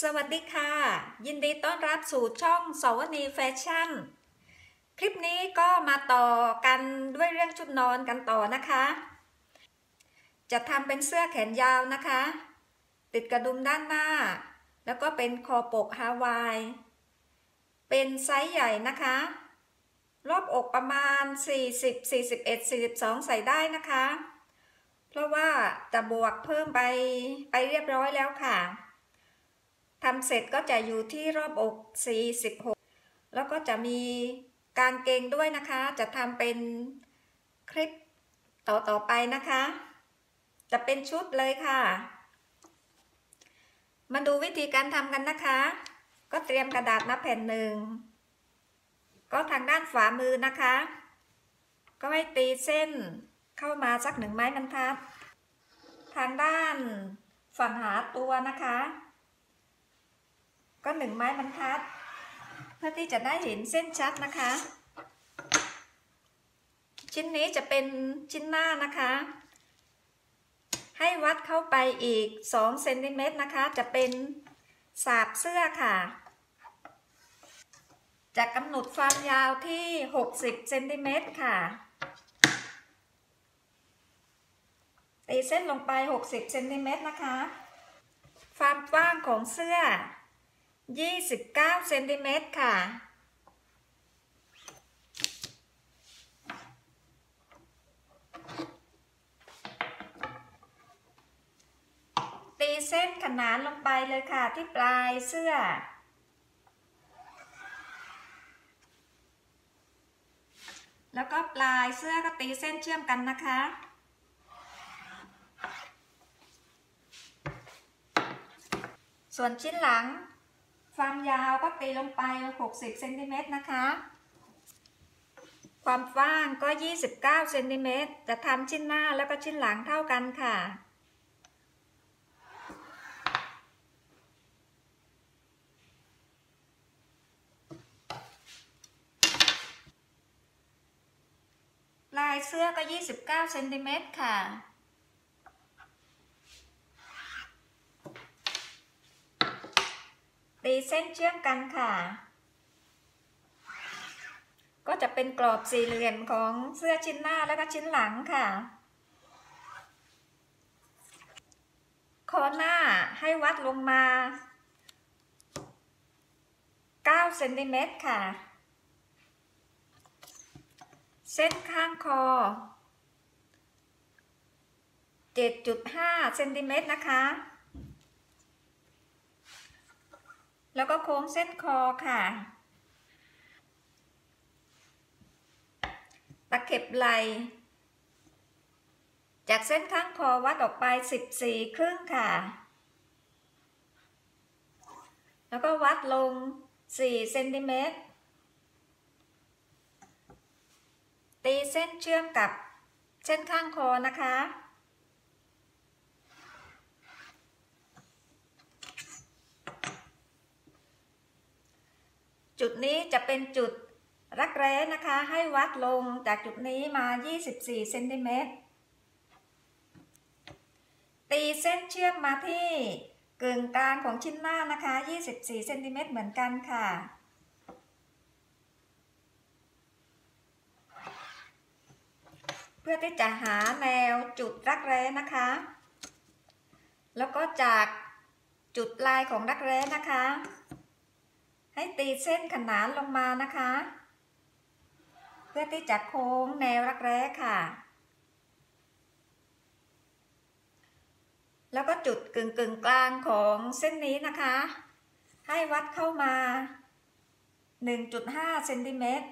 สวัสดีค่ะ ยินดีต้อนรับสู่ช่องสวนีแฟชั่น คลิปนี้ก็มาต่อกันด้วยเรื่องชุดนอนกันต่อนะคะ จะทำเป็นเสื้อแขนยาวนะคะ ติดกระดุมด้านหน้า แล้วก็เป็นคอปกฮาวาย เป็นไซส์ใหญ่นะคะ รอบอกประมาณ 40 41 42 ใส่ได้นะคะ เพราะว่าจะบวกเพิ่มไปไปเรียบร้อยแล้วค่ะ ทำเสร็จก็จะอยู่ที่รอบอก 46 แล้วก็จะมีการเกงด้วยนะคะ จะทำเป็นคลิปต่อต่อไปนะคะ จะเป็นชุดเลยค่ะ มาดูวิธีการทำกันนะคะ ก็เตรียมกระดาษมาแผ่นหนึ่ง ก็ทางด้านฝามือนะคะ ก็ให้ตีเส้นเข้ามาสักหนึ่งไม้บรรทัด ทางด้านฝั่งหาตัวนะคะ ก็หนึ่งไม้บรรทัด เพื่อที่จะได้เห็นเส้นชัดนะคะ ชิ้นนี้จะเป็นชิ้นหน้านะคะ ให้วัดเข้าไปอีก2เซนติเมตรนะคะ จะเป็นสาบเสื้อค่ะ จะกำหนดความยาวที่ 60เซนติเมตรค่ะตีเส้นลงไป 60เซนติเมตรนะคะ ความกว้างของเสื้อ 29เซนติเมตรค่ะ ตีเส้นขนานลงไปเลยค่ะที่ปลายเสื้อแล้วก็ปลายเสื้อก็ตีเส้นเชื่อมกันนะคะ ส่วนชิ้นหลัง ความยาวก็ตีลงไป 60เซนติเมตรนะคะ ความกว้างก็ 29เซนติเมตรจะทำชิ้นหน้าแล้วก็ชิ้นหลังเท่ากันค่ะลายเสื้อก็ 29เซนติเมตรค่ะ ตีเส้นเชื่อมกันค่ะ ก็จะเป็นกรอบสี่เหลี่ยมของเสื้อชิ้นหน้าแล้วก็ชิ้นหลังค่ะคอหน้าให้วัดลงมา9เซนติเมตรค่ะ เส้นข้างคอ 7.5เซนติเมตรนะคะ แล้วก็โค้งเส้นคอค่ะ ตะเข็บไหลจากเส้นข้างคอวัดออกไป 14 ครึ่งค่ะ แล้วก็วัดลง 4 เซนติเมตร ตีเส้นเชื่อมกับเส้นข้างคอนะคะ จุดนี้จะเป็นจุดรักแร้นะคะ ให้วัดลงจากจุดนี้มา 24เซนติเมตร ตีเส้นเชื่อมมาที่กึ่งกลางของชิ้นหน้านะคะ 24เซนติเมตรเหมือนกันค่ะ เพื่อที่จะหาแนวจุดรักแร้นะคะ แล้วก็จากจุดลายของรักแร้นะคะ ให้ตีเส้นขนานลงมานะคะ เพื่อที่จะโค้งแนวรักแร้ค่ะ แล้วก็จุดกึ่งกึ่งกลางของเส้นนี้นะคะ ให้วัดเข้ามา 1.5เซนติเมตร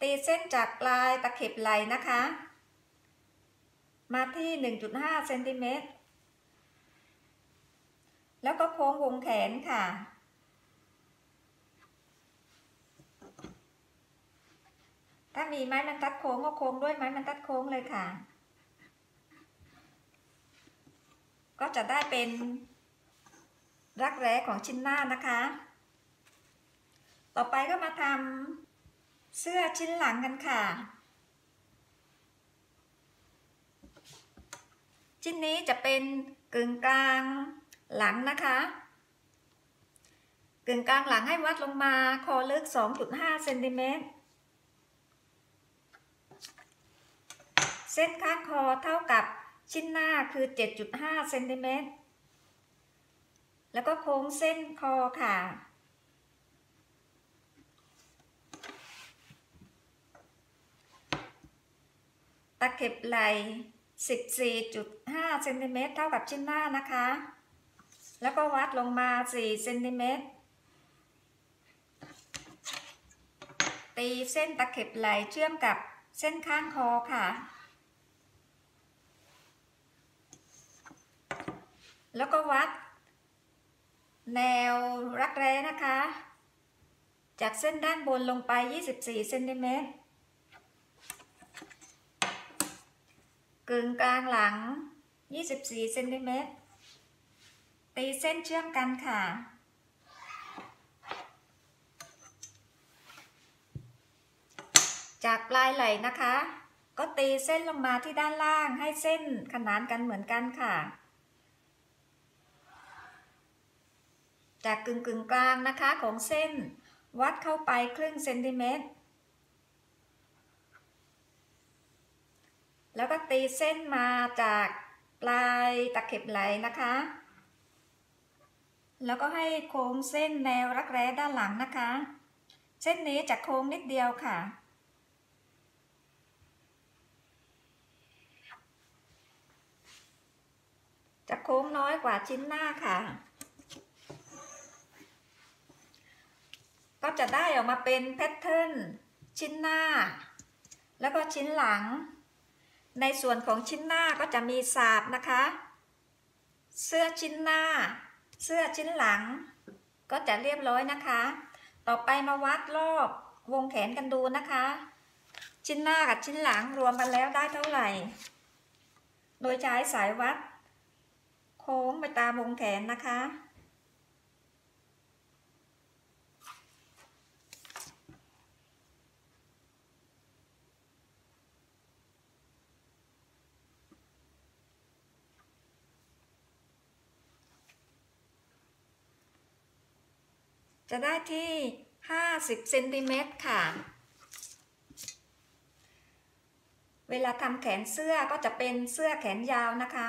ตีเส้นจากปลายตะเข็บไหลนะคะ มาที่ 1.5เซนติเมตร แล้วก็โค้งวงแขนค่ะ ถ้ามีไม้บรรทัดโค้งก็โค้งด้วยไม้บรรทัดโค้งเลยค่ะ ก็จะได้เป็นรักแร้ของชิ้นหน้านะคะ ต่อไปก็มาทำเสื้อชิ้นหลังกันค่ะ ชิ้นนี้จะเป็นกึ่งกลาง หลังนะคะกึ่งกลางหลังให้วัดลงมา คอลึก 2.5เซนติเมตร เส้นข้างคอเท่ากับชิ้นหน้าคือ 7.5เซนติเมตร แล้วก็โค้งเส้นคอค่ะ ตะเข็บไหล่14.5เซนติเมตรเท่ากับชิ้นหน้านะคะ แล้วก็วัดลงมา4เซนติเมตร ตีเส้นตะเข็บไหลเชื่อมกับเส้นข้างคอค่ะ แล้วก็วัด แนวรักแร้นะคะ จากเส้นด้านบนลงไป 24เซนติเมตรกึ่งกลางหลัง 24เซนติเมตร ตีเส้นเชื่อมกันค่ะ จากปลายไหล่นะคะ ก็ตีเส้นลงมาที่ด้านล่างให้เส้นขนานกันเหมือนกันค่ะ จากกึ่งกึ่งกลางนะคะของเส้น วัดเข้าไปครึ่งเซนติเมตรแล้วก็ตีเส้นมาจากปลายตะเข็บไหลนะคะ แล้วก็ให้โค้งเส้นแนวรักแร้ด้านหลังนะคะ เส้นนี้จะโค้งนิดเดียวค่ะ จะโค้งน้อยกว่าชิ้นหน้าค่ะ ก็จะได้ออกมาเป็นแพทเทิร์นชิ้นหน้า แล้วก็ชิ้นหลัง ในส่วนของชิ้นหน้าก็จะมีสาบนะคะ เสื้อชิ้นหน้า เสื้อชิ้นหลัง ก็จะเรียบร้อยนะคะ ต่อไปมาวัดรอบวงแขนกันดูนะคะ ชิ้นหน้ากับชิ้นหลังรวมกันแล้วได้เท่าไหร่ โดยใช้สายวัด โค้งไปตามวงแขนนะคะ จะได้ที่ 50เซนติเมตรค่ะ เวลาทำแขนเสื้อก็จะเป็นเสื้อแขนยาวนะคะ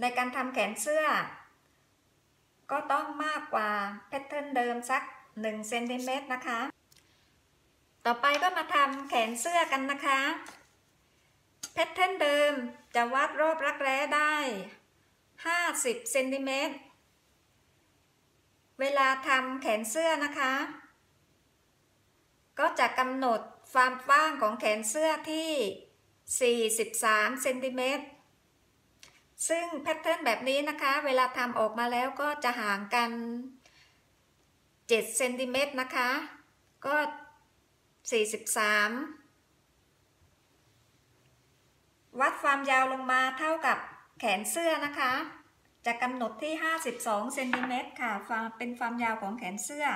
ในการทำแขนเสื้อ ก็ต้องมากกว่า pattern เดิมสัก1เซนติเมตรนะคะ ต่อไปก็มาทำแขนเสื้อกันนะคะ pattern เดิมจะวัดรอบรักแร้ได้ 50เซนติเมตร เวลาทำแขนเสื้อนะคะ ก็จะกำหนดความกว้างของแขนเสื้อที่ 43 เซนติเมตร ซึ่งแพทเทิร์นแบบนี้นะคะ เวลาทำออกมาแล้วก็จะห่างกัน 7 เซนติเมตรนะคะ ก็ 43 วัดความยาวลงมาเท่ากับแขนเสื้อนะคะ จะกำหนดที่ 52เซนติเมตรค่ะเป็นความยาวของแขนเสื้อ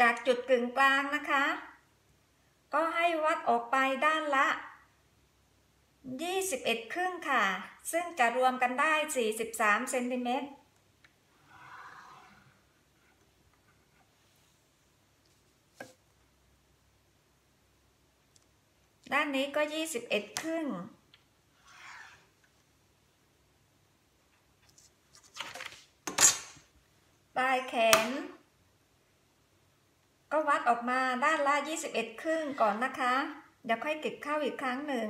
จากจุดกึ่งกลางนะคะ ก็ให้วัดออกไปด้านละ 21 ครึ่งค่ะ ซึ่งจะรวมกันได้ 43เซนติเมตรานนี้ก็21ครึ่ง ปลายแขน ก็วัดออกมาด้านละ21ครึ่งก่อนนะคะ เดี๋ยวค่อยเก็บเข้าอีกครั้งหนึ่ง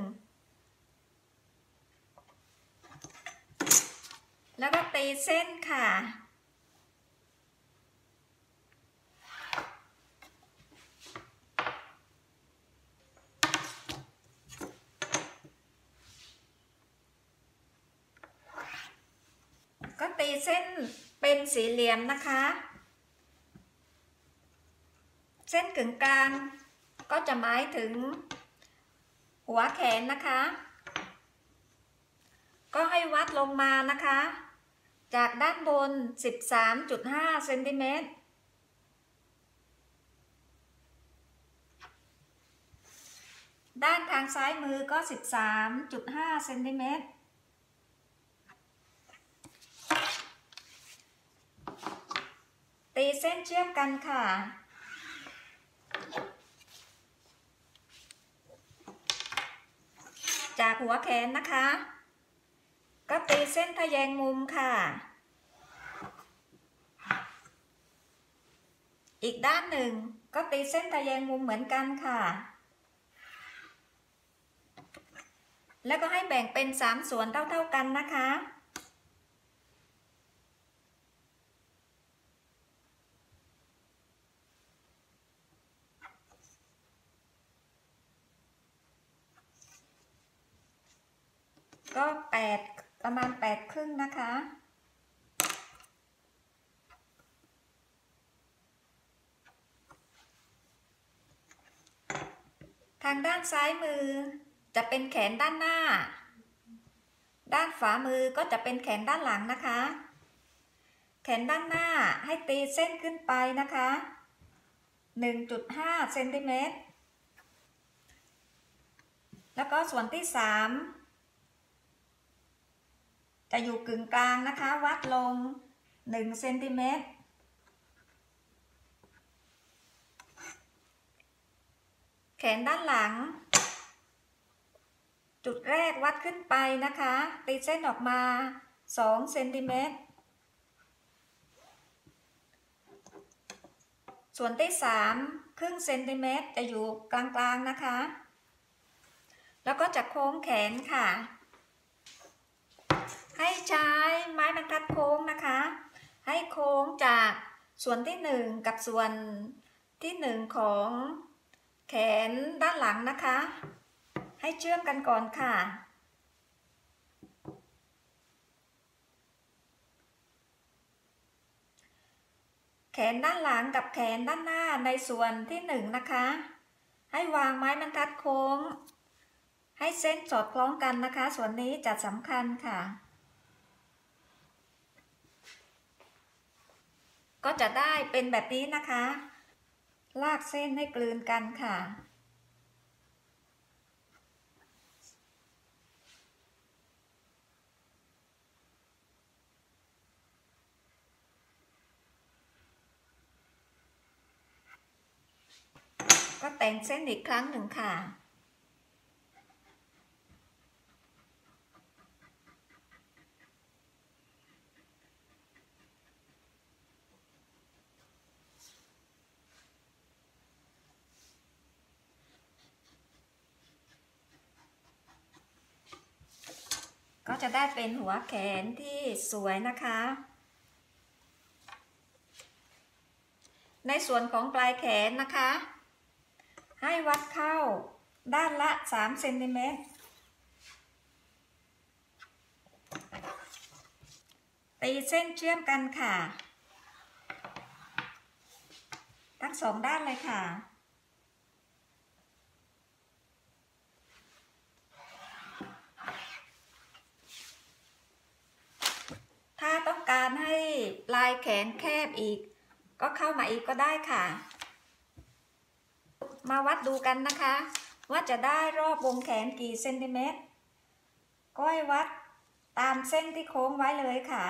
แล้วก็ตีเส้นค่ะ ก็ตีเส้นเป็น สี่เหลี่ยมนะคะ เส้นกึ่งกลางก็จะหมายถึงหัวแขนนะคะ ก็ให้วัดลงมานะคะ จากด้านบน 13.5เซนติเมตรด้านทางซ้ายมือก็ 13.5เซนติเมตร ตีเส้นเชื่อมกันค่ะ จากหัวแขนนะคะ ก็ตีเส้นทะแยงมุมค่ะ อีกด้านหนึ่งก็ตีเส้นทะแยงมุมเหมือนกันค่ะ แล้วก็ให้แบ่งเป็น 3 ส่วนเท่าๆกันนะคะ ก็8ประมาณ8ครึ่งนะคะ ทางด้านซ้ายมือจะเป็นแขนด้านหน้า ด้านฝามือก็จะเป็นแขนด้านหลังนะคะ แขนด้านหน้าให้ตีเส้นขึ้นไปนะคะ 1.5เซนติเมตรแล้วก็ส่วนที่ 3 จะอยู่กึ่งกลางนะคะ วัดลง1เซนติเมตรแขนด้านหลัง จุดแรกวัดขึ้นไปนะคะ ตีเส้นออกมา2เซนติเมตรส่วนที่3ครึ่งเซนติเมตรจะอยู่กลางๆนะคะ แล้วก็จะโค้งแขนค่ะ ให้ใช้ไม้บรรทัดโค้งนะคะ ให้โค้งจากส่วนที่ 1 กับส่วนที่ 1 ของแขนด้านหลังนะคะ ให้เชื่อมกันก่อนค่ะ แขนด้านหลังกับแขนด้านหน้าในส่วนที่หนึ่งนะคะ ให้วางไม้บรรทัดโค้ง ให้เส้นสอดคล้องกันนะคะ ส่วนนี้จะสำคัญค่ะ ก็จะได้เป็นแบบนี้นะคะ ลากเส้นให้กลืนกันค่ะก็แต่งเส้นอีกครั้งหนึ่งค่ะ ได้เป็นหัวแขนที่สวยนะคะ ในส่วนของปลายแขนนะคะ ให้วัดเข้าด้านละ3เซนติเมตรตีเส้นเชื่อมกันค่ะ ทั้งสองด้านเลยค่ะ ถ้าต้องการให้ปลายแขนแคบอีก ก็เข้ามาอีกก็ได้ค่ะ มาวัดดูกันนะคะ ว่าจะได้รอบวงแขนกี่เซนติเมตรก็ให้วัดตามเส้นที่โค้งไว้เลยค่ะ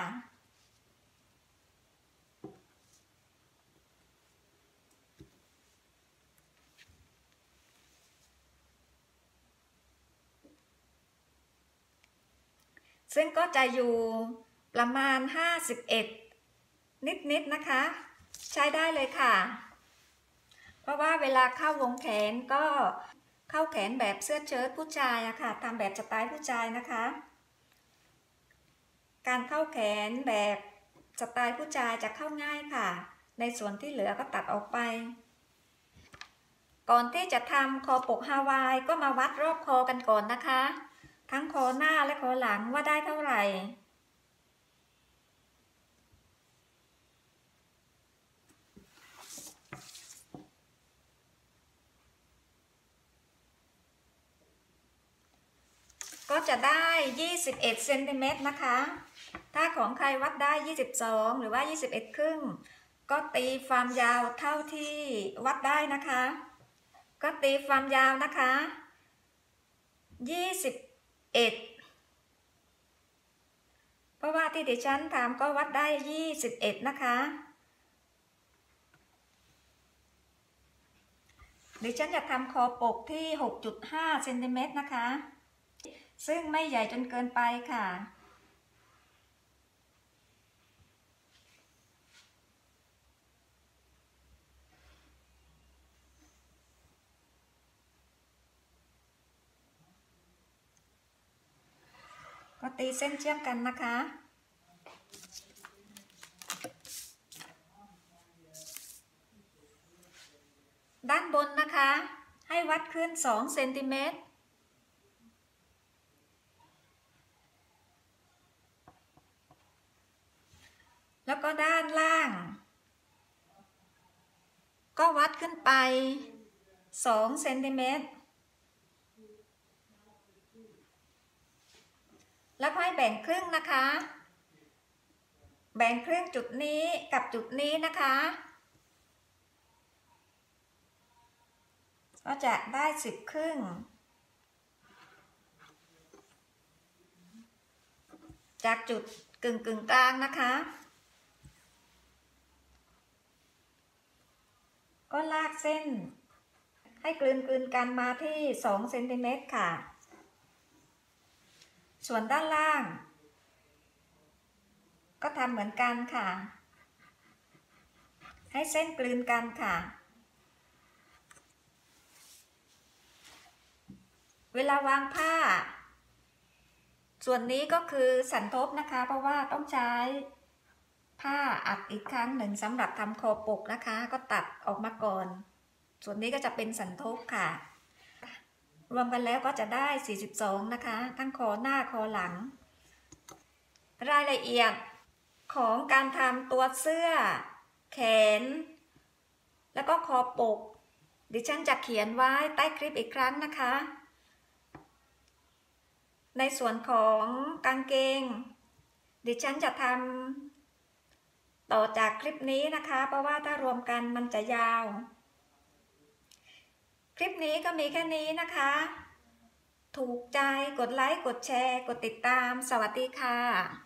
ซึ่งก็จะอยู่ ประมาณ 51 นิดๆนนะคะ ใช้ได้เลยค่ะ เพราะว่าเวลาเข้าวงแขนก็เข้าแขนแบบเสื้อเชิ้ตผู้ชายอะค่ะทำแบบสไตล์ผู้ชายนะคะ การเข้าแขนแบบสไตล์ผู้ชายจะเข้าง่ายค่ะ ในส่วนที่เหลือก็ตัดออกไป ก่อนที่จะทำคอปกฮาวายก็มาวัดรอบคอกันก่อนนะคะ ทั้งคอหน้าและคอหลังว่าได้เท่าไหร่ ก็จะได้ 21เซนติเมตรนะคะ ถ้าของใครวัดได้ 22 หรือว่า 21 ครึ่ง ก็ตีความยาวเท่าที่วัดได้นะคะ ก็ตีความยาวนะคะยี่สิบเอ็ดเพราะว่าที่ดิฉันทำก็วัดได้ยี่สิบเอ็ดนะคะดิฉันจะทำคอปกที่ 6.5เซนติเมตรนะคะ ซึ่งไม่ใหญ่จนเกินไปค่ะ ก็ตีเส้นเชื่อมกันนะคะด้านบนนะคะ ให้วัดขึ้น 2 เซนติเมตร แล้วก็ด้านล่าง ก็วัดขึ้นไป2เซนติเมตรแล้วก็ให้แบ่งครึ่งนะคะ แบ่งครึ่งจุดนี้กับจุดนี้นะคะ ก็จะได้สิบครึ่ง จากจุดกึ่งกึ่งกลางนะคะ ก็ลากเส้น ให้กลืนกลืนกันมาที่2เซนติเมตรค่ะ ส่วนด้านล่าง ก็ทำเหมือนกันค่ะ ให้เส้นกลืนกันค่ะ เวลาวางผ้า ส่วนนี้ก็คือสันทบนะคะ เพราะว่าต้องใช้ ผ้าอัดอีกครั้งหนึ่งสำหรับทำคอปกนะคะ ก็ตัดออกมาก่อน ส่วนนี้ก็จะเป็นสันทบค่ะ รวมกันแล้วก็จะได้ 42 นะคะ ทั้งคอหน้าคอหลัง รายละเอียดของการทำตัวเสื้อ แขน แล้วก็คอปก ดิฉันจะเขียนไว้ใต้คลิปอีกครั้งนะคะ ในส่วนของกางเกง ดิฉันจะทำ ต่อจากคลิปนี้นะคะ เพราะว่าถ้ารวมกันมันจะยาว คลิปนี้ก็มีแค่นี้นะคะ ถูกใจกดไลค์ กดแชร์ กดติดตาม สวัสดีค่ะ